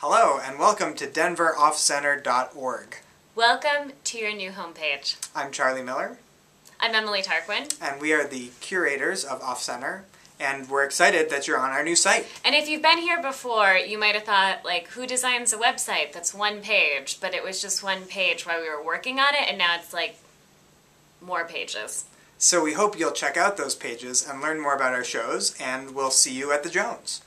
Hello, and welcome to DenverOffCenter.org. Welcome to your new homepage. I'm Charlie Miller, I'm Emily Tarquin. and we are the curators of Off Center, and we're excited that you're on our new site. And if you've been here before, you might have thought, like, who designs a website that's one page? But it was just one page while we were working on it, and now it's like more pages. So we hope you'll check out those pages and learn more about our shows, and we'll see you at the Jones.